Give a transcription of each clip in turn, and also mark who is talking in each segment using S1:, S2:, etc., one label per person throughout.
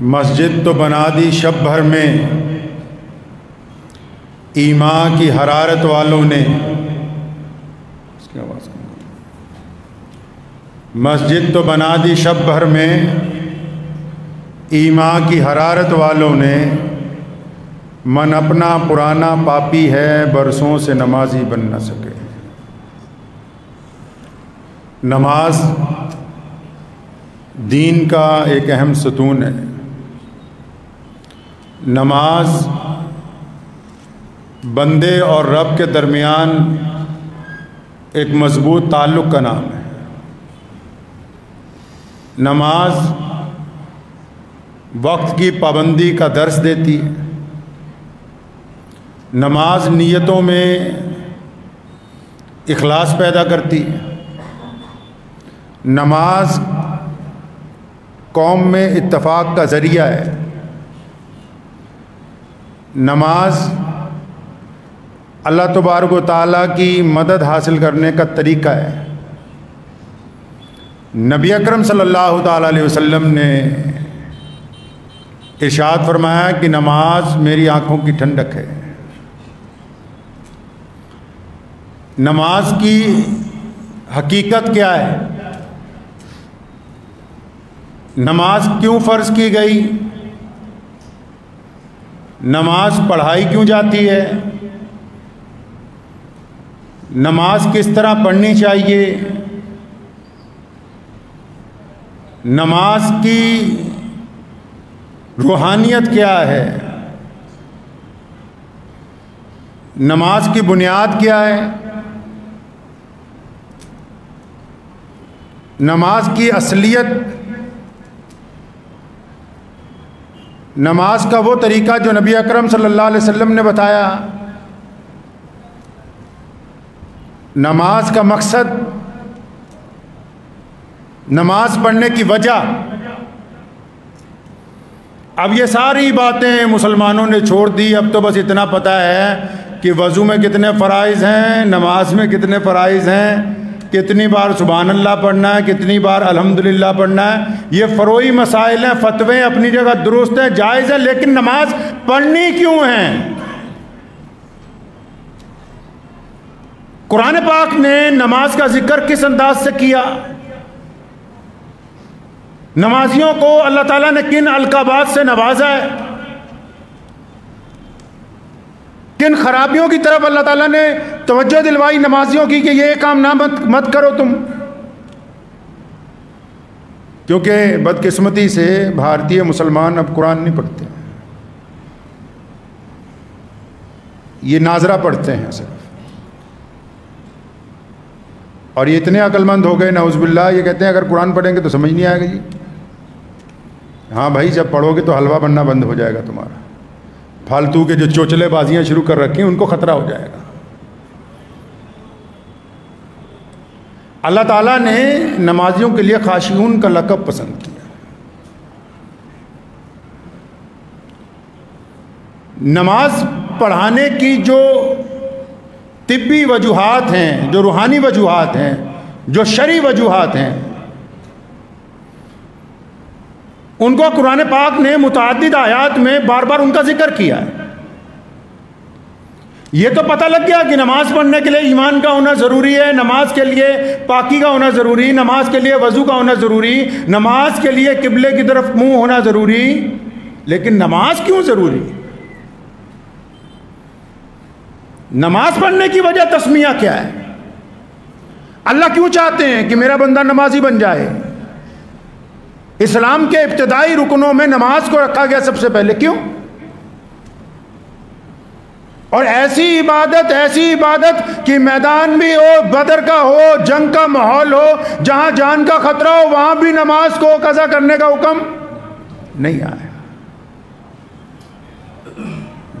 S1: मस्जिद तो बना दी शब भर में। ईमा की हरारत वालों ने। मस्जिद तो बना दी शब भर में। ईमा की हरारत वालों ने। मन अपना पुराना पापी है, बरसों से नमाजी बन न सके। नमाज़ दीन का एक अहम सतून है। नमाज़ बंदे और रब के दरमियान एक मज़बूत ताल्लुक़ का नाम है। नमाज़ वक्त की पाबंदी का दर्स देती है। नमाज़ नीयतों में इखलास पैदा करती है। नमाज़ कौम में इत्तफाक का ज़रिया है। नमाज़ अल्लाह तबारक ताली की मदद हासिल करने का तरीका है। नबी अकरम सल्लल्लाहु अलैहि वसल्लम ने इरशाद फरमाया कि नमाज़ मेरी आँखों की ठंडक है। नमाज़ की हकीकत क्या है? नमाज़ क्यों फ़र्ज़ की गई? नमाज़ पढ़ाई क्यों जाती है? नमाज़ किस तरह पढ़नी चाहिए? नमाज़ की रूहानियत क्या है? नमाज़ की बुनियाद क्या है? नमाज़ की असलियत नमाज़ का वो तरीका जो नबी अकरम सल्लल्लाहु अलैहि वसल्लम ने बताया, नमाज़ का मकसद, नमाज़ पढ़ने की वजह। अब ये सारी बातें मुसलमानों ने छोड़ दी, अब तो बस इतना पता है कि वज़ू में कितने फ़राइज़ हैं, नमाज़ में कितने फ़राइज़ हैं। कितनी बार सुबहान अल्लाह पढ़ना है, कितनी बार अल्हम्दुलिल्लाह पढ़ना है, ये फ़रोई मसाइल हैं, फतवे अपनी जगह दुरुस्त है, जायज़ है, लेकिन नमाज़ पढ़नी क्यों है? कुरान पाक ने नमाज़ का ज़िक्र किस अंदाज से किया? नमाजियों को अल्लाह ताला ने किन अलकाबात से नवाजा है? किन खराबियों की तरफ़ अल्लाह ताला ने तवज्जो दिलवाई नमाजियों की कि ये काम ना मत मत करो तुम। क्योंकि बदकिस्मती से भारतीय मुसलमान अब कुरान नहीं पढ़ते। ये नाजरा पढ़ते हैं सिर्फ़। और ये इतने अक्लमंद हो गए नौजबिल्ला ये कहते हैं, अगर कुरान पढ़ेंगे तो समझ नहीं आएगा जी। हाँ भाई, जब पढ़ोगे तो हलवा बनना बंद हो जाएगा तुम्हारा। फालतू के जो चोचले बाजियाँ शुरू कर रखी हैं, उनको ख़तरा हो जाएगा। अल्लाह ताला ने नमाजियों के लिए खाशियून का लकब पसंद किया। नमाज़ पढ़ाने की जो तिब्बी वजूहत हैं, जो रूहानी वजूहत हैं, जो शरी वजूहत हैं, उनको कुरान पाक ने मुतद आयात में बार बार उनका ज़िक्र किया है। ये तो पता लग गया कि नमाज़ पढ़ने के लिए ईमान का होना ज़रूरी है, नमाज़ के लिए पाकी का होना ज़रूरी, नमाज़ के लिए वज़ू का होना ज़रूरी, नमाज़ के लिए किबले की तरफ़ मुँह होना ज़रूरी, लेकिन नमाज़ क्यों ज़रूरी? नमाज़ पढ़ने की वजह तस्मिया क्या है? अल्लाह क्यों चाहते हैं कि मेरा बंदा नमाजी बन जाए? इस्लाम के इब्तदाई रुकनों में नमाज़ को रखा गया सबसे पहले क्यों? और ऐसी इबादत ऐसी इबादत कि मैदान भी हो, बदर का हो, जंग का माहौल हो, जहाँ जान का खतरा हो, वहाँ भी नमाज़ को कज़ा करने का हुक्म नहीं आया।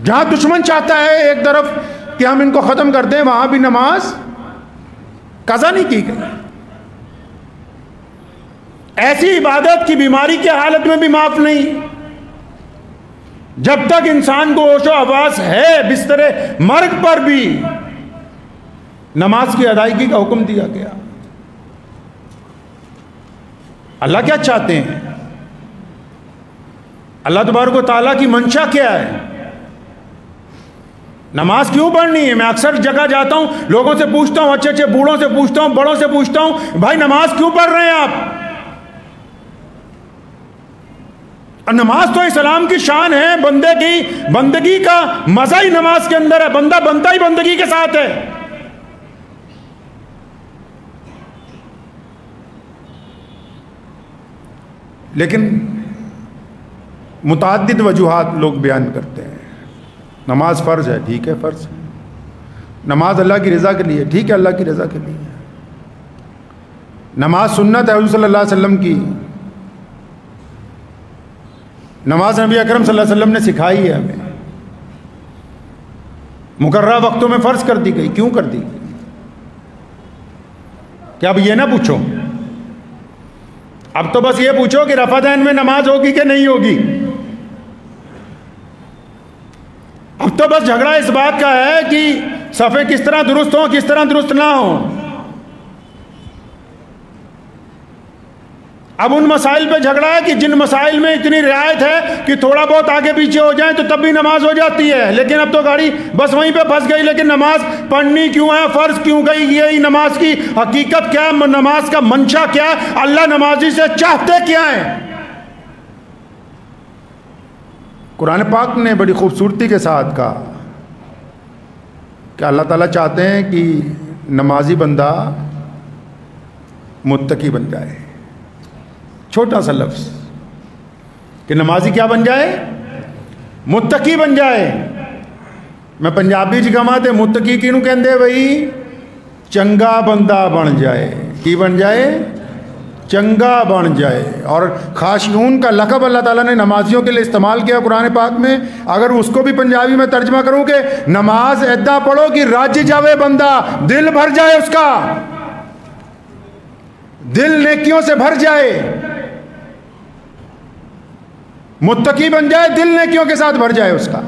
S1: जहाँ दुश्मन चाहता है एक तरफ़ कि हम इनको ख़त्म कर दें, वहाँ भी नमाज़ कज़ा नहीं की गई। ऐसी इबादत की बीमारी की हालत में भी माफ़ नहीं। जब तक इंसान को होशो आवास है, बिस्तरे मर्ग पर भी नमाज़ की अदायगी का हुक्म दिया गया। अल्लाह क्या चाहते हैं? अल्लाह तबारक ताला की मंशा क्या है? नमाज़ क्यों पढ़नी है? मैं अक्सर जगह जाता हूँ, लोगों से पूछता हूँ अच्छे अच्छे बूढ़ों से पूछता हूँ, बड़ों से पूछता हूँ, भाई, नमाज़ क्यों पढ़ रहे हैं आप और नमाज़ तो इस्लाम की शान है, बंदे की, बंदगी का मज़ा ही नमाज़ के अंदर है, बंदा बनता ही बंदगी के साथ है। लेकिन मुतद वजूहत लोग बयान करते हैं। नमाज़ फ़र्ज़ है, ठीक है, फ़र्ज़। है नमाज़ अल्लाह की रज़ा के लिए, ठीक है, अल्लाह की रज़ा के लिए। नमाज़ सुन्नत है सल्लल्लाहु अलैहि वसल्लम की। नमाज़ नबी अकरम सल्लल्लाहु अलैहि वसल्लम ने सिखाई है हमें। मुकर्रा वक्तों में फ़र्ज़ कर दी गई, क्यों कर दी गई? क्या अब ये ना पूछो। अब तो बस ये पूछो कि रफादैन में नमाज़ होगी कि नहीं होगी। अब तो बस झगड़ा इस बात का है कि सफ़े किस तरह दुरुस्त हो, किस तरह दुरुस्त ना हो। अब उन मसाइल पे झगड़ा है कि जिन मसाइल में इतनी रियायत है कि थोड़ा बहुत आगे पीछे हो जाए तो तब भी नमाज़ हो जाती है। लेकिन अब तो गाड़ी बस वहीं पे फंस गई, लेकिन नमाज़ पढ़नी क्यों है? फ़र्ज़ क्यों गई यही नमाज़ की? हकीकत क्या है? नमाज़ का मंशा क्या है? अल्लाह नमाजी से चाहते क्या है? कुरान पाक ने बड़ी खूबसूरती के साथ कहा कि अल्लाह ताला चाहते हैं कि नमाजी बंदा मुत्तकी बन जाए। छोटा सा लफ्ज़ कि नमाजी क्या बन जाए? मुत्तकी बन जाए। मैं पंजाबी च कहा तो मुत्तकी किनू कहते भाई चंगा बंदा बन जाए। की बन जाए? चंगा बन जाए। और खाशून का लकब अल्लाह ताला ने नमाजियों के लिए इस्तेमाल किया कुरान पाक में। अगर उसको भी पंजाबी में तर्जमा करूँ कि नमाज़ ऐदा पढ़ो कि राज्य जावे बंदा, दिल भर जाए उसका। दिल नेकियों से भर जाए। मुत्तकी बन जाए, दिल ने क्यों के साथ भर जाए उसका।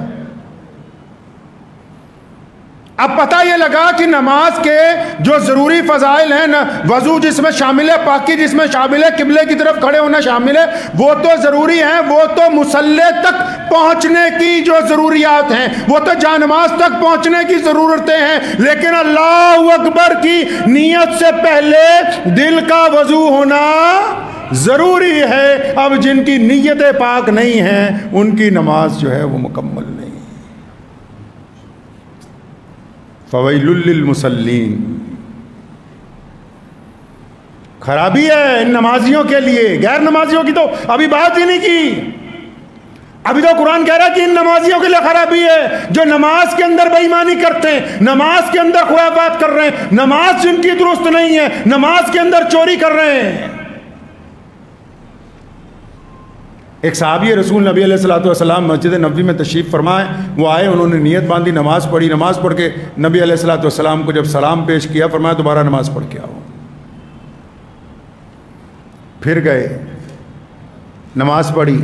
S1: अब पता ये लगा कि नमाज़ के जो ज़रूरी फ़जाइल हैं, न, वज़ू जिसमें शामिल है, पाकि जिसमें शामिल है, किबले की तरफ़ खड़े होना शामिल है, वो तो ज़रूरी हैं, वो तो मुसल्ले तक पहुँचने की जो ज़रूरियात हैं, वो तो जानमाज तक पहुँचने की ज़रूरतें हैं, लेकिन अल्लाह अकबर की नीयत से पहले दिल का वज़ू होना ज़रूरी है, अब जिनकी नीयत पाक नहीं है, उनकी नमाज़ जो है वो मुकम्मल नहीं। फ़वैलमसलिन खराबी है इन नमाजियों के लिए, गैर नमाजियों की तो अभी बात ही नहीं की। अभी तो कुरान कह रहा है कि इन नमाजियों के लिए खराबी है, जो नमाज़ के अंदर बेईमानी करते हैं, नमाज़ के अंदर खुराबात कर रहे हैं, नमाज़ जिनकी दुरुस्त नहीं है, नमाज़ के अंदर चोरी कर रहे हैं। एक साहबी रसूल नबी सलाम मस्जिद नबी में तशरीफ़ फरमाए, वो आए, उन्होंने नीयत बांधी, नमाज़ पढ़ी, नमाज़ पढ़ के नबी सलाम को जब सलाम पेश किया, फरमाया, दोबारा नमाज़ पढ़ के आओ। फिर गए, नमाज़ पढ़ी।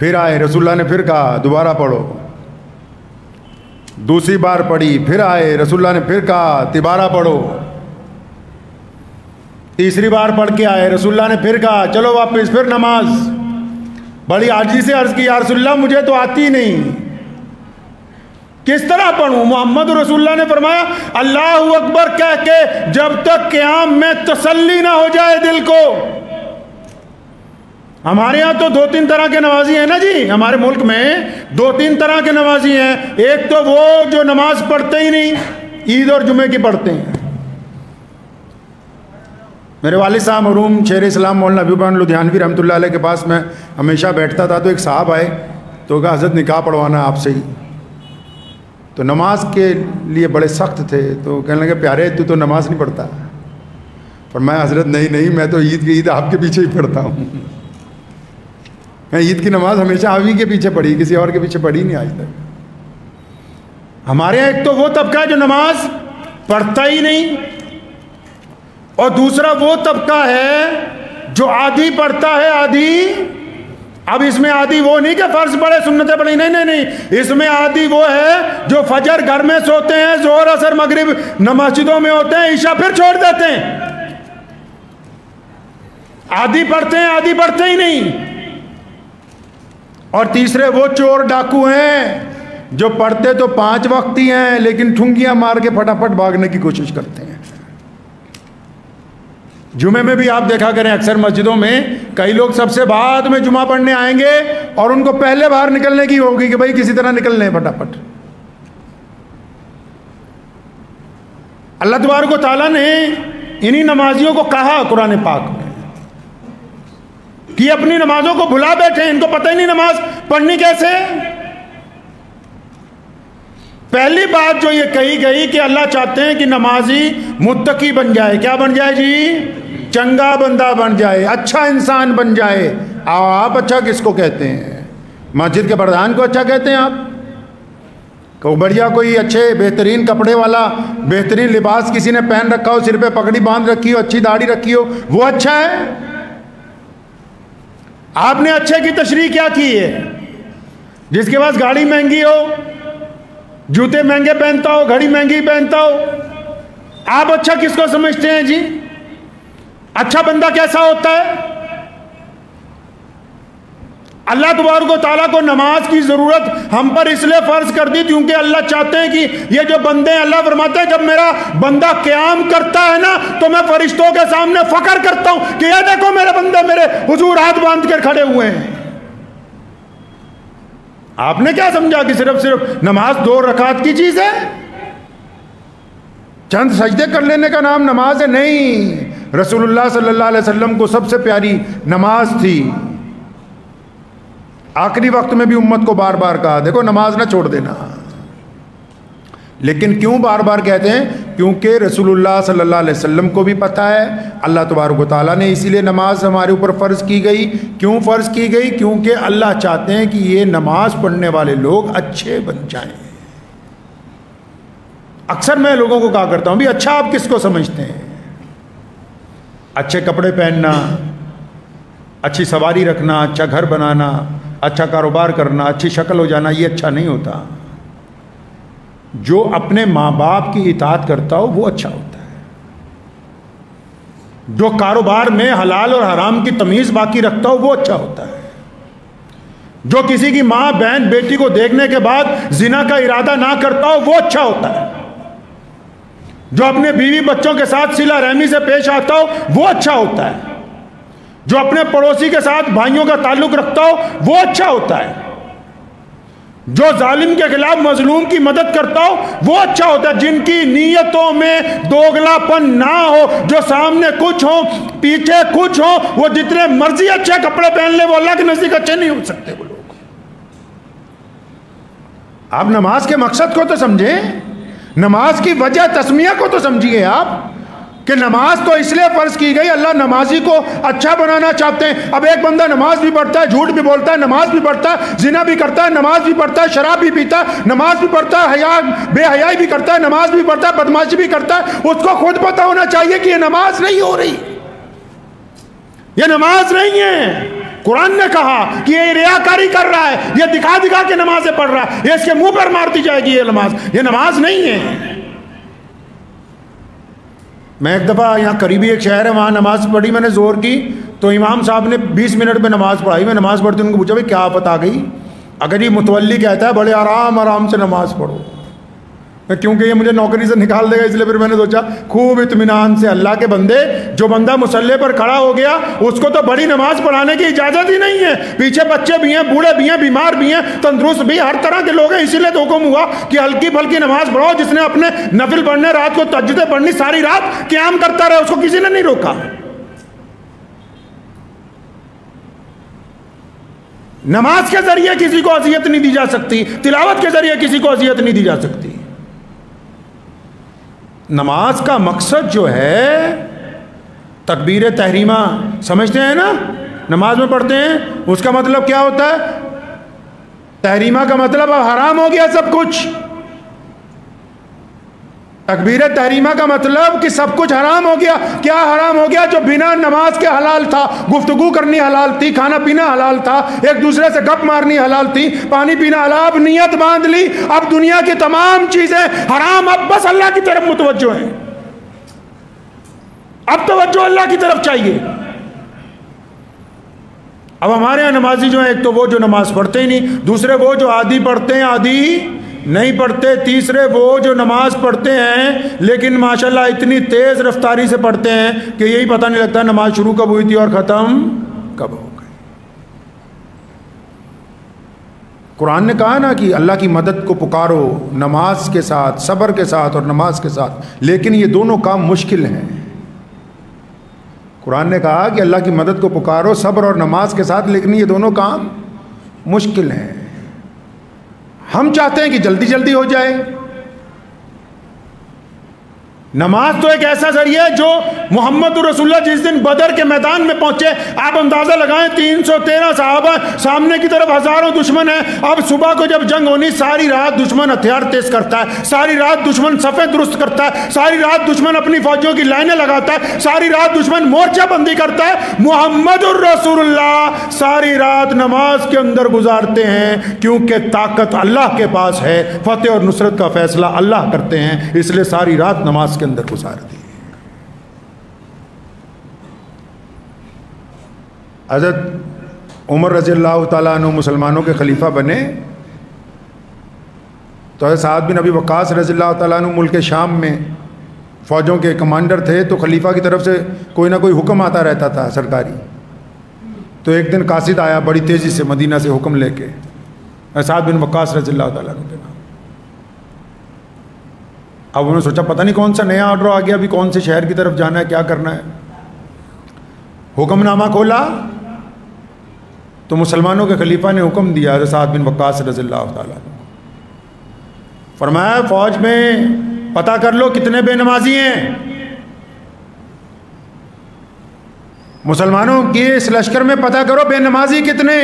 S1: फिर आए रसुल्ला ने फिर कहा, दोबारा पढ़ो। दूसरी बार पढ़ी, फिर आए रसुल्ला ने फिर कहा, तिबारा पढ़ो। तीसरी बार पढ़ के आए। रसुल्ला ने फिर कहा, चलो वापस, फिर नमाज़। बड़ी आजी से अर्ज़ की यारसुल्ला मुझे तो आती नहीं। किस तरह पढ़ूं? मोहम्मद रसुल्ला ने फरमाया, अल्लाह अकबर कह के, जब तक क्याम में तसल्ली ना हो जाए दिल को। हमारे यहाँ तो दो तीन तरह के नमाजी हैं ना जी? हमारे मुल्क में दो तीन तरह के नमाजी हैं। एक तो वो जो नमाज़ पढ़ते ही नहीं, ईद और जुमे की पढ़ते हैं। मेरे वाले साहब मरूम शेर इस्लाम, मौलाना अबूबान लुधियानवी रहमत के पास मैं हमेशा बैठता था तो एक साहब आए तो कहा, हज़रत, निकाह पढ़वाना आपसे ही। तो नमाज़ के लिए बड़े सख्त थे तो कहने लगे, प्यारे, तू तो नमाज़ नहीं पढ़ता। पर मैं हज़रत, नहीं नहीं, मैं तो ईद की, ईद आपके पीछे ही पढ़ता हूँ। मैं ईद की नमाज़ हमेशा आप ही के पीछे पढ़ी, किसी और के पीछे पढ़ी नहीं आज तक। हमारे यहाँ एक तो वो तबका है जो नमाज़ पढ़ता ही नहीं और दूसरा वो तबका है जो आधी पढ़ता है आधी अब इसमें आधी वो नहीं कि फ़र्ज़ पड़े, सुन्नतें पड़ी नहीं नहीं नहीं। इसमें आधी वो है जो फजर घर में सोते हैं ज़ोर असर, मगरिब न मस्जिदों में होते हैं, ईशा फिर छोड़ देते हैं। आधी पढ़ते हैं आधी पढ़ते ही नहीं। और तीसरे वो चोर डाकू हैं जो पढ़ते तो पाँच वक्त ही हैं, लेकिन ठुंगियाँ मार के फटाफट भागने की कोशिश करते हैं। जुमे में भी आप देखा करें, अक्सर मस्जिदों में कई लोग सबसे बाद में जुमा पढ़ने आएँगे और उनको पहले बाहर निकलने की होगी कि भाई किसी तरह निकल लें फटाफट। अल्लाह तबार को ताला ने इन्हीं नमाजियों को कहा कुरान पाक में। कि अपनी नमाजों को भुला बैठे, इनको पता ही नहीं नमाज़ पढ़नी कैसे पहली बात जो ये कही गई कि अल्लाह चाहते हैं कि नमाजी मुत्तकी बन जाए। क्या बन जाए जी? चंगा बंदा बन जाए अच्छा इंसान बन जाए। आप अच्छा किसको कहते हैं? मस्जिद के प्रधान को अच्छा कहते हैं आप? को बढ़िया कोई अच्छे बेहतरीन कपड़े वाला, बेहतरीन लिबास किसी ने पहन रखा हो, सिर पे पगड़ी बाँध रखी हो, अच्छी दाढ़ी रखी हो, वो अच्छा है? आपने अच्छे की तशरी क्या की है? जिसके पास गाड़ी महँगी हो जूते महँगे पहनता हो, घड़ी महँगी पहनता हो। आप अच्छा किसको समझते हैं जी? अच्छा बंदा कैसा होता है? अल्लाह तबारक ताला को नमाज़ की ज़रूरत हम पर इसलिए फ़र्ज़ कर दी क्योंकि अल्लाह चाहते हैं कि ये जो बंदे हैं, अल्लाह फरमाते हैं, जब मेरा बंदा क्याम करता है ना तो मैं फरिश्तों के सामने फ़कर करता हूँ कि ये देखो मेरे बंदे मेरे हजूर हाथ बाँध कर खड़े हुए हैं। आपने क्या समझा कि सिर्फ़ सिर्फ़ नमाज़ दो रकात की चीज़ है? चंद सजदे कर लेने का नाम नमाज़ है नहीं। रसूलुल्लाह सल्लल्लाहु अलैहि वसल्लम को सबसे प्यारी नमाज़ थी। आखिरी वक्त में भी उम्मत को बार बार कहा, देखो, नमाज़ ना छोड़ देना। लेकिन क्यों बार बार कहते हैं? क्योंकि रसूलुल्लाह सल्लल्लाहु अलैहि वसल्लम को भी पता है, अल्लाह तबारक ताली ने इसीलिए नमाज़ हमारे ऊपर फ़र्ज़ की गई। क्यों फ़र्ज़ की गई? क्योंकि अल्लाह चाहते हैं कि ये नमाज़ पढ़ने वाले लोग अच्छे बन जाएँ। अक्सर मैं लोगों को कहा करता हूँ भी अच्छा आप किसको समझते हैं? अच्छे कपड़े पहनना, अच्छी सवारी रखना अच्छा घर बनाना अच्छा कारोबार करना, अच्छी शक्ल हो जाना, ये अच्छा नहीं होता। जो अपने माँ बाप की इतात करता हो, वो अच्छा होता है। जो कारोबार में हलाल और हराम की तमीज़ बाकी रखता हो, वो अच्छा होता है। जो किसी की माँ, बहन, बेटी को देखने के बाद जिना का इरादा ना करता हो, वो अच्छा होता है। जो अपने बीवी बच्चों के साथ सिला रहमी से पेश आता हो, वो अच्छा होता है। जो अपने पड़ोसी के साथ भाइयों का ताल्लुक रखता हो, वो अच्छा होता है। जो जालिम के खिलाफ मजलूम की मदद करता हो, वो अच्छा होता है। जिनकी नीयतों में दोगलापन ना हो, जो सामने कुछ हो, पीछे कुछ हो, वो जितने मर्ज़ी अच्छे कपड़े पहन ले, वो अल्लाह के नज़दीक अच्छे नहीं हो सकते वो लोग। आप नमाज़ के मकसद को तो समझे, नमाज़ की वजह तस्मिया को तो समझिए आप। कि नमाज़ तो इसलिए फ़र्ज़ की गई, अल्लाह नमाजी को अच्छा बनाना चाहते हैं। अब एक बंदा नमाज़ भी पढ़ता है, झूठ भी बोलता है, नमाज़ भी पढ़ता है, जिना भी करता है, नमाज़ भी पढ़ता है, शराब भी पीता है, नमाज़ भी पढ़ता है, हया, बेहयाई भी करता है, नमाज़ भी पढ़ता है, बदमाशी भी करता है, उसको खुद पता होना चाहिए कि ये नमाज़ नहीं हो रही। ये नमाज़ नहीं है। कुरान ने कहा कि ये रियाकारी कर रहा है, ये दिखा दिखा के नमाजें पढ़ रहा है, ये इसके मुँह पर मारती जाएगी ये नमाज़। ये नमाज़ नहीं है। मैं एक दफ़ा यहाँ करीबी एक शहर है, वहाँ नमाज़ पढ़ी, मैंने ज़ोर की तो इमाम साहब ने 20 मिनट में नमाज़ पढ़ाई। मैं नमाज़ पढ़ती उनको पूछा, भाई, क्या आफत आ गई? अगर ये मुतवली कहता है, बड़े आराम आराम से नमाज़ पढ़ो। क्योंकि ये मुझे नौकरी से निकाल देगा, इसलिए फिर मैंने सोचा, खूब इतमान से अल्लाह के बंदे, जो बंदा मुसल्ले पर खड़ा हो गया, उसको तो बड़ी नमाज़ पढ़ाने की इजाज़त ही नहीं है। पीछे बच्चे भी हैं, बूढ़े भी हैं, बीमार भी हैं, तंदुरुस्त भी हर तरह के लोग हैं। इसीलिए तो हुक्म हुआ कि हल्की फल्की नमाज़ पढ़ाओ, जिसने अपने नफिल पढ़ने, रात को तजदे पढ़नी, सारी रात क्याम करता रहे, उसको किसी ने नहीं रोका। नमाज़ के ज़रिए किसी को अजियत नहीं दी जा सकती, तिलावत के ज़रिए किसी को अजियत नहीं दी जा सकती। नमाज़ का मकसद जो है तकबीर तहरीमा समझते हैं ना? नमाज़ में पढ़ते हैं, उसका मतलब क्या होता है? तहरीमा का मतलब अब हराम हो गया सब कुछ। तकबीर तहरीमा का मतलब कि सब कुछ हराम हो गया। क्या हराम हो गया? जो बिना नमाज़ के हलाल था। गुफ्तगु करनी हलाल थी, खाना पीना हलाल था, एक दूसरे से गप मारनी हलाल थी, पानी पीना हलाल, अब नियत बाँध ली। अब दुनिया की तमाम चीज़ें हराम। अब बस अल्लाह की तरफ़ मुतवजो है। अब तवज्जो अल्लाह की तरफ़ चाहिए। अब हमारे यहाँ नमाजी जो है, एक तो वो जो नमाज़ पढ़ते ही नहीं, दूसरे वो जो आदि पढ़ते हैं, आदि नहीं पढ़ते, तीसरे वो जो नमाज़ पढ़ते हैं, लेकिन माशाल्लाह इतनी तेज़ रफ्तारी से पढ़ते हैं कि यही पता नहीं लगता नमाज़ शुरू कब हुई थी और ख़त्म कब हो गई। कुरान ने कहा ना कि अल्लाह की मदद को पुकारो नमाज़ के साथ, सब्र के साथ और नमाज़ के साथ, लेकिन ये दोनों काम मुश्किल हैं। कुरान ने कहा कि अल्लाह की मदद को पुकारो, सब्र और नमाज़ के साथ, लेकिन ये दोनों काम मुश्किल हैं। हम चाहते हैं कि जल्दी जल्दी हो जाए। नमाज़ तो एक ऐसा ज़रिया है जो मोहम्मद रसुल्ला जिस दिन बदर के मैदान में पहुँचे, आप अंदाज़ा लगाएँ, तीन सौ तेरह साहबा सामने की तरफ़ हज़ारों दुश्मन है। अब सुबह को जब जंग होनी, सारी रात दुश्मन हथियार तेज करता है, सारी रात दुश्मन सफ़ेद दुरुस्त करता है, सारी रात दुश्मन अपनी फौजियों की लाइनें लगाता है, सारी रात दुश्मन मोर्चाबंदी करता है। मोहम्मद रसूलुल्लाह सारी रात नमाज़ के अंदर गुजारते हैं, क्योंकि ताकत अल्लाह के पास है। फतेह और नुसरत का फैसला अल्लाह करते हैं, इसलिए सारी रात नमाज़ के अंदर गुजार दी। हज़रत उमर रज़ी अल्लाह तु मुसलमानों के खलीफा बने। तो हज़रत साद बिन अभी वक़ास रज़ी अल्लाह तु मुल्क शाम में फ़ौजों के कमांडर थे तो खलीफा की तरफ़ से कोई ना कोई हुक्म आता रहता था सरकारी। तो एक दिन कासिद आया बड़ी तेज़ी से मदीना से हुक्म लेके। साद बिन वक़ास रज़ी अल्लाह तु के नाम। अब उन्होंने सोचा, पता नहीं कौन सा नया ऑर्डर आ गया, अभी कौन से शहर की तरफ़ जाना है, क्या करना है। हुक्मनामा खोला तो मुसलमानों के खलीफा ने हुक्म दिया साद बिन वक्स रज़ील्ला फरमाया, फौज में पता कर लो कितने बेनमाजी हैं। मुसलमानों के इस लश्कर में पता करो बेनमाजी कितने।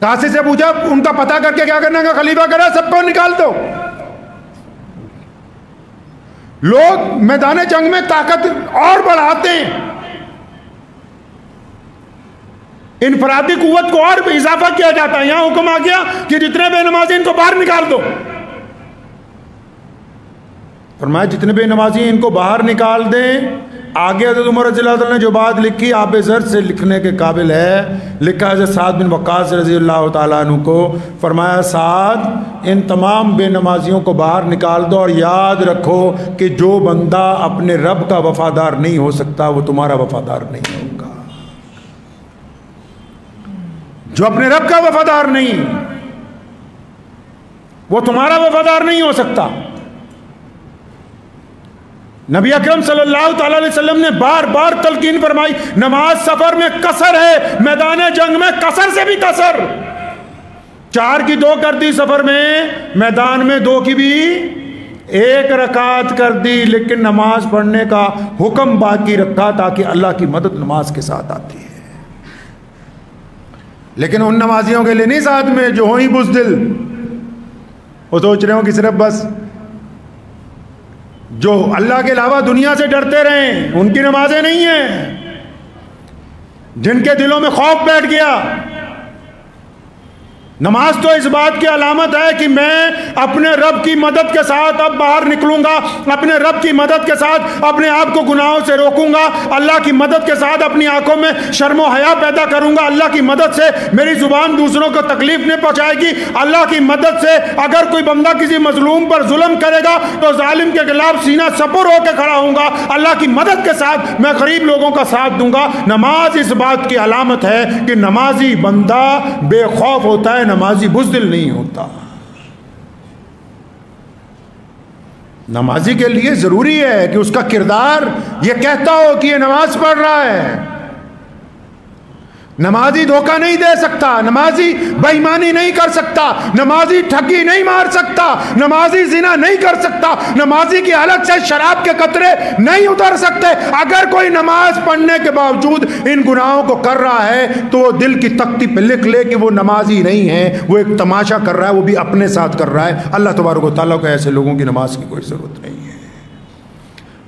S1: काशी से पूछा उनका पता करके क्या करना का खलीफा करा सबको निकाल दो। लोग मैदान जंग में ताकत और बढ़ाते हैं। इनफरादी कुत को और इजाफा किया जाता है। यहाँ हुक्म आ गया कि जितने बेनमाजी इनको बाहर निकाल दो। फरमाया, जितने भी बेनमाजी इनको बाहर निकाल दें। आगे हज़रत उमर रज़ी ने जो बात लिखी, आप जर से लिखने के काबिल है। लिखा हज़रत साद बिन वक़ास रज़ी अल्लाह तु को, फरमाया, साद, इन तमाम बेनमाजियों को बाहर निकाल दो और याद रखो कि जो बंदा अपने रब का वफादार नहीं हो सकता, वो तुम्हारा वफादार नहीं होगा। जो अपने रब का वफादार नहीं, वो तुम्हारा वफादार नहीं हो सकता। नबी अकरम सल्लल्लाहु अलैहि वसल्लम ने बार बार तलकीन फरमाई, नमाज़ सफ़र में कसर है, मैदान जंग में कसर से भी कसर। चार की दो कर दी सफ़र में, मैदान में दो की भी एक रकात कर दी, लेकिन नमाज़ पढ़ने का हुक्म बाकी रखा ताकि अल्लाह की मदद नमाज़ के साथ आती है। लेकिन उन नमाजियों के लिए नहीं साथ में, जो हो ही बुजदिल। वो सोच रहे हो कि सिर्फ़ बस जो अल्लाह के अलावा दुनिया से डरते रहें, उनकी नमाजें नहीं हैं। जिनके दिलों में खौफ बैठ गया नमाज़ तो इस बात की अलामत है कि मैं अपने रब की मदद के साथ अब बाहर निकलूँगा, अपने रब की मदद के साथ अपने आप को गुनाहों से रोकूँगा, अल्लाह की मदद के साथ अपनी आँखों में शर्म हया पैदा करूँगा, अल्लाह की मदद से मेरी ज़ुबान दूसरों को तकलीफ़ नहीं पहुंचाएगी, अल्लाह की मदद से अगर कोई बंदा किसी मजलूम पर जुल्म करेगा तो जालिम के खिलाफ सीना सपुर होकर खड़ा हूँगा अल्लाह की मदद के साथ मैं गरीब लोगों का साथ दूँगा। नमाज़ इस बात की अलामत है कि नमाजी बंदा बेखौफ होता है नमाजी बुजदिल नहीं होता। नमाजी के लिए ज़रूरी है कि उसका किरदार ये कहता हो कि ये नमाज़ पढ़ रहा है। नमाजी धोखा नहीं दे सकता, नमाजी बेईमानी नहीं कर सकता, नमाजी ठगी नहीं मार सकता, नमाजी जिना नहीं कर सकता, नमाजी की अलग से शराब के कतरे नहीं उतर सकते। अगर कोई नमाज़ पढ़ने के बावजूद इन गुनाहों को कर रहा है तो वो दिल की तख्ती पे लिख ले कि वो नमाजी नहीं है, वो एक तमाशा कर रहा है, वो भी अपने साथ कर रहा है। अल्लाह तबारक ताला को ऐसे लोगों की नमाज़ की कोई ज़रूरत नहीं है।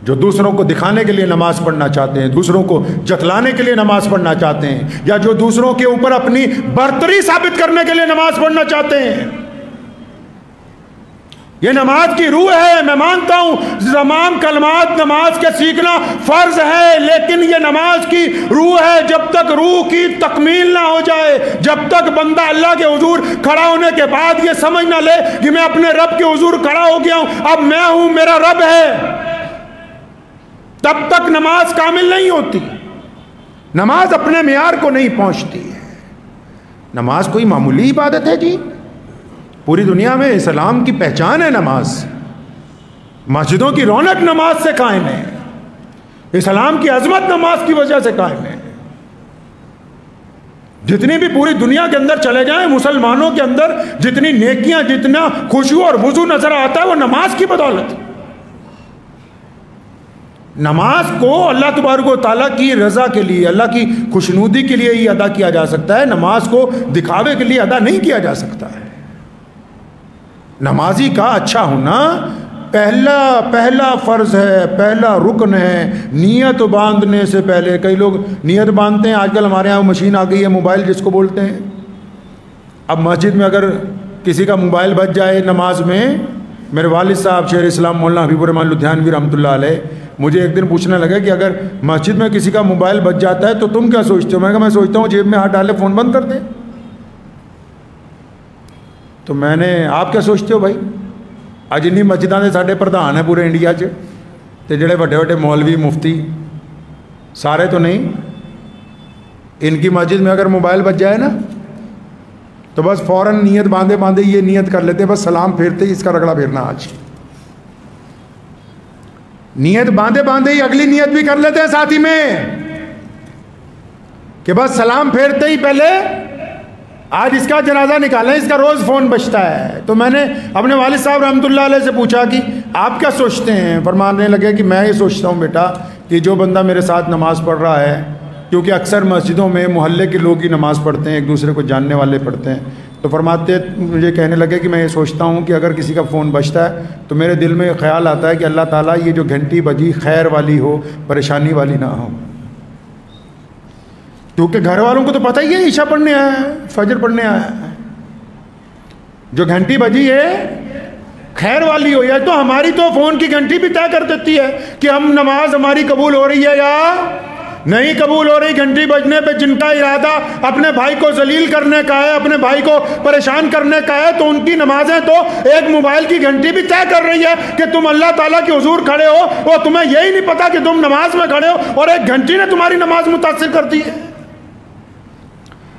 S1: जो दूसरों को दिखाने के लिए नमाज़ पढ़ना चाहते हैं, दूसरों को जतलाने के लिए नमाज़ पढ़ना चाहते हैं, या जो दूसरों के ऊपर अपनी बर्तरी साबित करने के लिए नमाज़ पढ़ना चाहते हैं। ये नमाज़ की रूह है, मैं मानता हूँ तमाम कलमात नमाज़ के सीखना फ़र्ज़ है, लेकिन ये नमाज़ की रूह है, जब तक रूह की तकमील ना हो जाए, जब तक बंदा अल्लाह के हजूर खड़ा होने के बाद ये समझ ना ले कि मैं अपने रब के हजूर खड़ा हो गया हूँ, अब मैं हूँ, मेरा रब है। तब तक नमाज़ कामिल नहीं होती। नमाज़ अपने मैार को नहीं पहुँचती है। नमाज़ कोई मामूली इबादत है जी? पूरी दुनिया में इस्लाम की पहचान है नमाज़। मस्जिदों की रौनक नमाज़ से कायम है। इस्लाम की अजमत नमाज़ की वजह से कायम है। जितनी भी पूरी दुनिया के अंदर चले जाएँ, मुसलमानों के अंदर जितनी नेकियाँ, जितना खुशबू और वज़ू नज़र आता है, वो नमाज़ की बदौलत नमाज़ को अल्लाह तबारक ताला की रज़ा के लिए, अल्लाह की खुशनूदी के लिए ही अदा किया जा सकता है। नमाज़ को दिखावे के लिए अदा नहीं किया जा सकता है। नमाजी का अच्छा होना पहला पहला फ़र्ज़ है, पहला रुकन है। नीयत बांधने से पहले, कई लोग नीयत बांधते हैं, आजकल हमारे यहाँ मशीन आ गई है, मोबाइल जिसको बोलते हैं। अब मस्जिद में अगर किसी का मोबाइल बच जाए नमाज़ में मेरे वालिद साहब शेर इस्लाम मौलाना हबीबुररहमान लुधियानवी रहमतुल्लाह मुझे एक दिन पूछने लगा कि अगर मस्जिद में किसी का मोबाइल बच जाता है तो तुम क्या सोचते हो मैं कहा मैं सोचता हूँ जेब में हाथ डाले फ़ोन बंद कर दे तो मैंने आप क्या सोचते हो भाई ਅੱਜ ਇੰਨੀ ਮਸਜਿਦਾਂ ਦੇ ਸਾਡੇ ਪ੍ਰਧਾਨ ਹੈ ਪੂਰੇ ਇੰਡੀਆ 'ਚ ਤੇ ਜਿਹੜੇ ਵੱਡੇ ਵੱਡੇ मौलवी मुफ्ती सारे तो नहीं इनकी मस्जिद में अगर मोबाइल बच जाए ना तो बस फ़ौरन नीयत बांधे बांधे ये नीयत कर लेते बस सलाम फेरते ही इसका रगड़ा फेरना आज। नीयत बांधे बांधे ही अगली नीयत भी कर लेते हैं साथी में। कि बस सलाम फेरते ही पहले आज इसका जनाजा निकालें, इसका रोज़ फ़ोन बचता है। तो मैंने अपने वालिद साहब रहमतुल्लाह अलैह से पूछा कि आप क्या सोचते हैं? फरमाने लगे कि मैं ये सोचता हूँ बेटा कि जो बंदा मेरे साथ नमाज़ पढ़ रहा है क्योंकि अक्सर मस्जिदों में मोहल्ले के लोग ही नमाज़ पढ़ते हैं, एक दूसरे को जानने वाले पढ़ते हैं। तो फरमाते, मुझे कहने लगे कि मैं ये सोचता हूँ कि अगर किसी का फ़ोन बचता है तो मेरे दिल में ख्याल आता है कि अल्लाह ताला ये जो घंटी बजी, खैर वाली हो, परेशानी वाली ना हो। क्योंकि घर वालों को तो पता ही है, ईशा पढ़ने आया है, फजर पढ़ने आया है। जो घंटी बजी है, खैर वाली हो, या तो हमारी तो फ़ोन की घंटी भी तय कर देती है कि हम नमाज़ हमारी कबूल हो रही है या नहीं कबूल हो रही घंटी बजने पे जिनका इरादा अपने भाई को जलील करने का है, अपने भाई को परेशान करने का है तो उनकी नमाजें तो एक मोबाइल की घंटी भी तय कर रही है कि तुम अल्लाह ताला के हजूर खड़े हो और तुम्हें यही नहीं पता कि तुम नमाज़ में खड़े हो और एक घंटी ने तुम्हारी नमाज़ मुतासर कर दी है।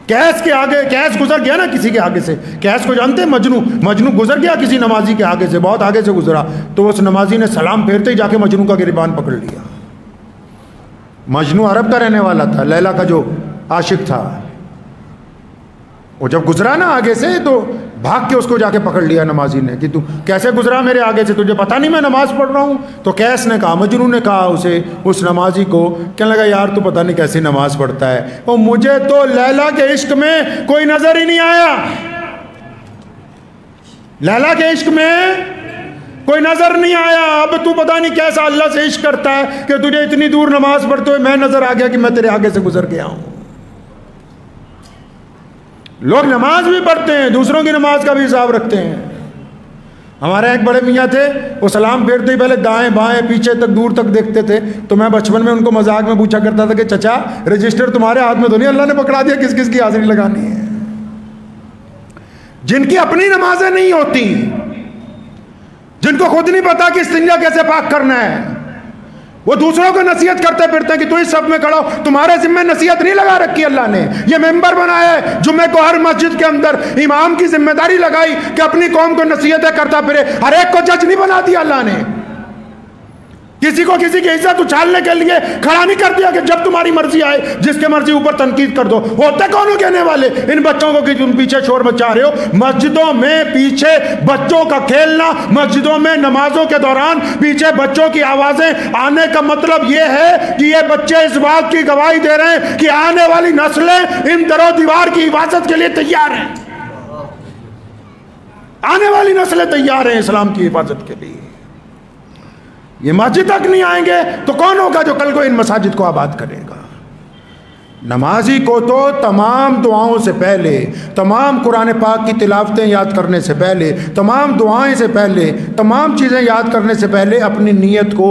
S1: कैस के आगे, कैस गुजर गया ना किसी के आगे से? कैस को जानते हैं? मजनू मजनू गुजर गया किसी नमाजी के आगे से, बहुत आगे से गुजरा तो उस नमाजी ने सलाम फेरते ही जाके मजनू का गिरबान पकड़ लिया। मजनू अरब का रहने वाला था, लैला का जो आशिक था। वो जब गुजरा ना आगे से तो भाग के उसको जाके पकड़ लिया नमाजी ने, कि तू कैसे गुजरा मेरे आगे से? तुझे पता नहीं मैं नमाज़ पढ़ रहा हूँ। तो कैस ने कहा, मजनू ने कहा उसे, उस नमाजी को, कहने लगा, यार, तू पता नहीं कैसी नमाज़ पढ़ता है। और मुझे तो लैला के इश्क में कोई नज़र ही नहीं आया। लैला के इश्क में कोई नज़र नहीं आया। अब तू पता नहीं कैसा अल्लाह से इश्क करता है कि तुझे इतनी दूर नमाज़ पढ़ते हुए मैं नज़र आ गया कि मैं तेरे आगे से गुजर गया हूँ। लोग नमाज़ भी पढ़ते हैं, दूसरों की नमाज़ का भी हिसाब रखते हैं। हमारे एक बड़े मियाँ थे, वो सलाम फेरते ही पहले दाएँ बाएँ पीछे तक दूर तक देखते थे। तो मैं बचपन में उनको मज़ाक में पूछा करता था कि, चचा, रजिस्टर तुम्हारे हाथ में तो नहीं, अल्लाह ने पकड़ा दिया किस किस की हाजिरी लगानी है? जिनकी अपनी नमाजें नहीं होती जिनको खुद नहीं पता कि इस्तिंजा कैसे पाक करना है। वो दूसरों को नसीहत करते फिरते हैं कि तू इस सब में खड़ा हो। तुम्हारे जिम्मे नसीहत नहीं लगा रखी अल्लाह ने। ये मेंबर बनाया है, जुम्मे को हर मस्जिद के अंदर इमाम की ज़िम्मेदारी लगाई कि अपनी कौम को नसीहतें करता फिरे। हर एक को जज नहीं बना दिया अल्लाह ने। किसी को किसी की इज़्ज़त उछालने के लिए खड़ा नहीं कर दिया कि जब तुम्हारी मर्ज़ी आए, जिसके मर्ज़ी ऊपर तनकीद कर दो। होते कौन कहने वाले? इन बच्चों को कि तुम पीछे शोर मचा रहे हो? मस्जिदों में पीछे बच्चों का खेलना, मस्जिदों में नमाजों के दौरान पीछे बच्चों की आवाज़ें। आने का मतलब यह है कि ये बच्चे इस बात की गवाही दे रहे हैं कि आने वाली नस्लें इन दरो दीवार की हिफाजत के लिए तैयार हैं। आने वाली नस्लें तैयार हैं इस्लाम की हिफाजत के लिए। ये मस्जिद तक नहीं आएँगे तो कौन होगा जो कल को इन मसाजिद को आबाद करेगा? नमाजी को तो तमाम दुआओं से पहले, तमाम कुरान पाक की तिलावतें याद करने से पहले, तमाम दुआएँ से पहले, तमाम चीज़ें याद करने से पहले अपनी नीयत को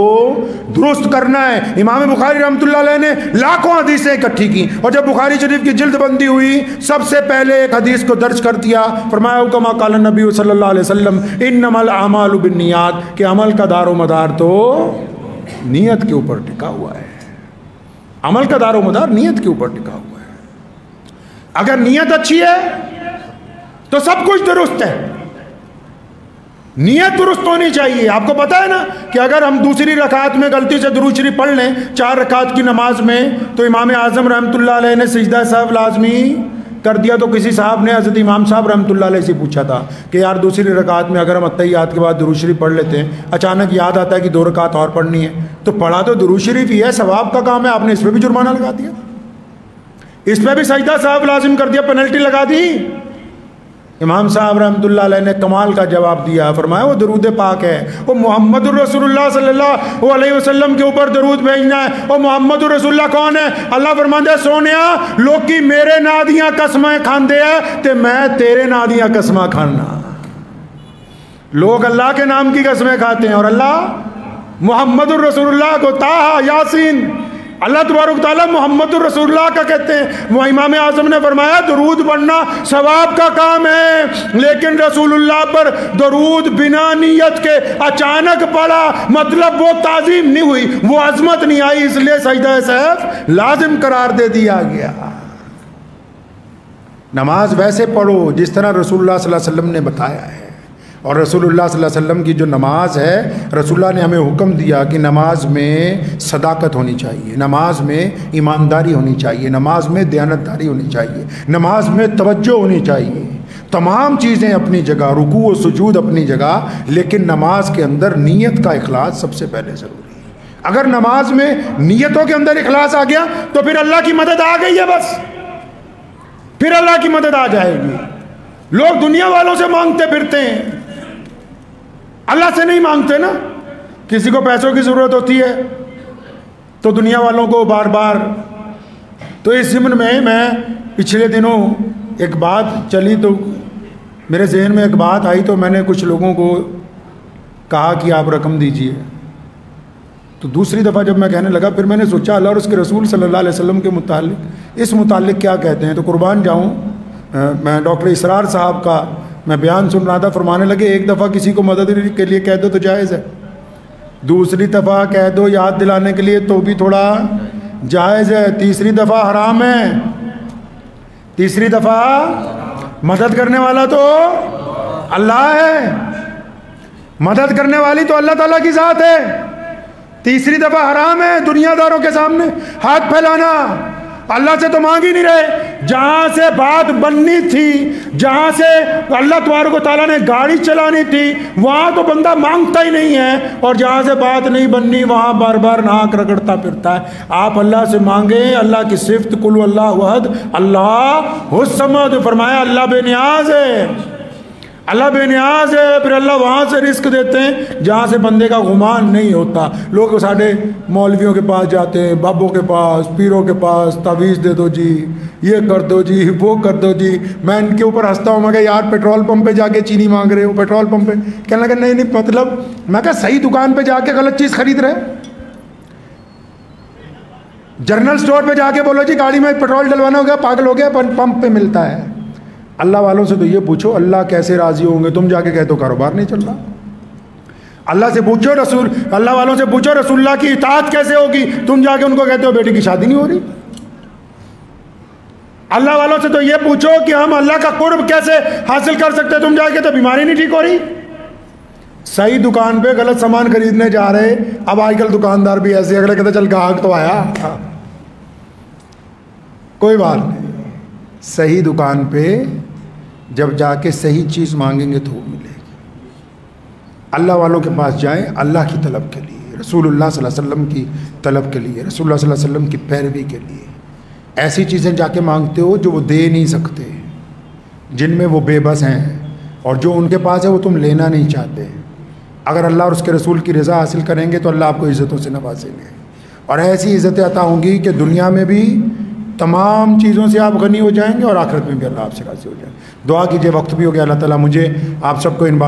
S1: दुरुस्त करना है। इमाम बुखारी रहमतुल्लाह ने लाखों हदीसें इकट्ठी की और जब बुखारी शरीफ की जल्द बंदी हुई, सबसे पहले एक हदीस को दर्ज कर दिया, फरमाया काल नबी अलैहि इन नमल अमाल बिनियात के अमल का दारो मदार तो नीयत के ऊपर टिका हुआ है। अमल का दारो मदार नीयत के ऊपर टिका हुआ है। अगर नीयत अच्छी है तो सब कुछ दुरुस्त है। नीयत दुरुस्त होनी चाहिए। आपको पता है ना कि अगर हम दूसरी रकात में गलती से दुरुशरी पढ़ लें, चार रकात की नमाज़ में तो इमाम आज़म रहमतुल्लाह ने सजदा साहब लाजमी कर दिया तो किसी साहब ने हज़रत इमाम साहब रहमत से पूछा था कि यार दूसरी रकात में अगर हम अतयात के बाद दुरुशरी पढ़ लेते हैं, अचानक याद आता है कि दो रकात और पढ़नी है तो पढ़ा तो दुरुशरीफ ही है, सवाब का काम है, आपने इस पर भी जुर्माना लगा दिया। इस पर भी सजदा साहब लाजिम कर दिया, पेनल्टी लगा दी। इमाम साहब रहमतुल्लाह ने कमाल का जवाब दिया, फरमाया, वो दरूद पाक है। वो मोहम्मद वसल्लम के ऊपर दरूद भेजना है। वो मोहम्मद रसूलुल्लाह कौन है? अल्लाह फरमाते सोनिया, लोकी मेरे ना दियाँ कसमें खाते हैं तो मैं तेरे ना दियाँ कसमां खाना लोग अल्लाह के नाम की कसमें खाते हैं और अल्लाह मोहम्मद रसूलुल्लाह को ताहा, यासीन अल्लाह तबारक मोहम्मद रसूलुल्लाह का कहते हैं। इमाम आज़म ने फरमाया, दरूद पढ़ना सवाब का काम है, लेकिन रसूलुल्लाह पर दरूद बिना नीयत के अचानक पड़ा मतलब वो ताजीम नहीं हुई, वो अजमत नहीं आई, इसलिए सजदा सैफ लाजिम करार दे दिया गया। नमाज़ वैसे पढ़ो, जिस तरह रसूलुल्लाह सल्लल्लाहु अलैहि वसल्लम ने बताया है। और रसूलुल्लाह सल्लल्लाहु अलैहि वसल्लम की जो नमाज़ है, रसूलुल्लाह ने हमें हुक्म दिया कि नमाज़ में सदाकत होनी चाहिए, नमाज़ में ईमानदारी होनी चाहिए, नमाज़ में दयानतदारी होनी चाहिए, नमाज़ में तवज्जो होनी चाहिए। तमाम चीज़ें अपनी जगह, रुकू व सजूद अपनी जगह, लेकिन नमाज़ के अंदर नीयत का अखलास सबसे पहले ज़रूरी है। अगर नमाज़ में नीयतों के अंदर इखलास आ गया तो फिर अल्लाह की मदद आ गई है बस। फिर अल्लाह की मदद आ जाएगी। लोग दुनिया वालों से मांगते फिरते हैं। अल्लाह से नहीं मांगते ना। किसी को पैसों की ज़रूरत होती है तो दुनिया वालों को बार बार तो इस जिम्न में मैं पिछले दिनों एक बात चली तो मेरे जहन में एक बात आई तो मैंने कुछ लोगों को कहा कि आप रकम दीजिए। तो दूसरी दफ़ा जब मैं कहने लगा, फिर मैंने सोचा, अल्लाह और उसके रसूल सल्लल्लाहु अलैहि वसल्लम के मुतालिक, इस मुतालिक क्या कहते हैं? तो कुर्बान जाऊँ मैं डॉक्टर इसरार साहब का मैं बयान सुन रहा था, फरमाने लगे, एक दफ़ा किसी को मदद के लिए कह दो तो जायज़ है। दूसरी दफ़ा कह दो याद दिलाने के लिए तो भी थोड़ा जायज़ है। तीसरी दफ़ा हराम है। तीसरी दफ़ा मदद करने वाला तो अल्लाह है। मदद करने वाली तो अल्लाह ताला की ज़ात है। तीसरी दफ़ा हराम है दुनियादारों के सामने हाथ फैलाना। अल्लाह से तो मांग ही नहीं रहे। जहाँ से बात बननी थी, जहाँ से अल्लाह तबारक ताला ने गाड़ी चलानी थी, वहाँ तो बंदा माँगता ही नहीं है। और जहाँ से बात नहीं बननी, वहाँ बार बार नाक रगड़ता फिरता है। आप अल्लाह से मांगे, अल्लाह की सिफ्त, कुल अल्लाह वहद, अल्लाह हुसमद फरमाया अल्लाह बेनियाज है। अल्लाह बेनियाज है, फिर अल्लाह वहाँ से रिस्क देते हैं, जहाँ से बंदे का गुमान नहीं होता। लोग साढ़े मौलवियों के पास जाते हैं, बाबों के पास, पीरों के पास, तावीज़ दे दो जी, ये कर दो जी, वो कर दो जी। मैं इनके ऊपर हंसता हूँ, मैं क्या यार, पेट्रोल पंप पे जाके चीनी मांग रहे हो, पेट्रोल पंप पे? कहने लगा, नहीं नहीं मतलब मैं क्या सही दुकान पे जाके गलत चीज़ खरीद रहे जर्नल स्टोर पे जाके बोलो, जी, गाड़ी में पेट्रोल डलवाना हो गया, पागल हो गया, पंप पे मिलता है। अल्लाह वालों से तो ये पूछो, अल्लाह कैसे राज़ी होंगे? तुम जाके कहते हो कारोबार नहीं चल रहा। अल्लाह से पूछो, रसूल, अल्लाह वालों से पूछो रसूल्ला की इतात कैसे होगी? तुम जाके उनको कहते हो, बेटी की शादी नहीं हो रही। अल्लाह वालों से तो ये पूछो कि हम अल्लाह का कुर्ब कैसे हासिल कर सकते तुम जाके तो बीमारी नहीं ठीक हो रही। सही दुकान पे गलत सामान खरीदने जा रहे, अब आजकल दुकानदार भी ऐसे, अगले कहते, चल ग्राहक तो आया। कोई बात नहीं। सही दुकान पे जब जाके सही चीज़ मांगेंगे तो वो मिलेगी। अल्लाह वालों के पास जाएँ, अल्लाह की तलब के लिए, रसूलुल्लाह सल्लल्लाहु अलैहि वसल्लम की तलब के लिए, रसूलुल्लाह सल्लल्लाहु अलैहि वसल्लम की पैरवी के लिए। ऐसी चीज़ें जाके मांगते हो जो वो दे नहीं सकते, जिनमें वो बेबस हैं और जो उनके पास है वो तुम लेना नहीं चाहते। अगर अल्लाह और उसके रसूल की रज़ा हासिल करेंगे तो अल्लाह आपको इज़्ज़तों से नवाजेंगे। और ऐसी इज़्ज़तें अता होंगी कि दुनिया में भी तमाम चीज़ों से आप गनी हो जाएँगे और आखिरत में भी अल्लाह आपसे राज़ी हो जाएँगे। दुआ कीजिए, वक्त भी हो गया, अल्लाह ताला मुझे, आप सबको इन बात